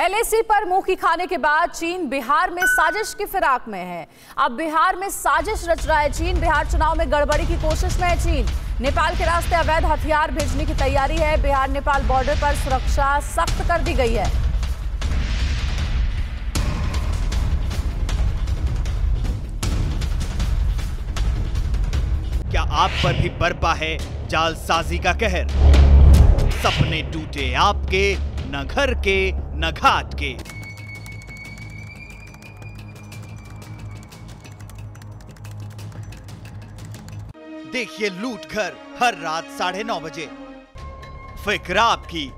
LAC पर मुँह की खाने के बाद चीन बिहार में साजिश की फिराक में है। अब बिहार में साजिश रच रहा है चीन। बिहार चुनाव में गड़बड़ी की कोशिश में है चीन। नेपाल के रास्ते अवैध हथियार भेजने की तैयारी है। बिहार नेपाल बॉर्डर पर सुरक्षा सख्त कर दी गई है। क्या आप पर भी बरपा है जालसाजी का कहर? सपने टूटे आपके, न घर के न घाट के। देखिए लूट घर हर रात साढ़े नौ बजे। फ़िक्र आपकी।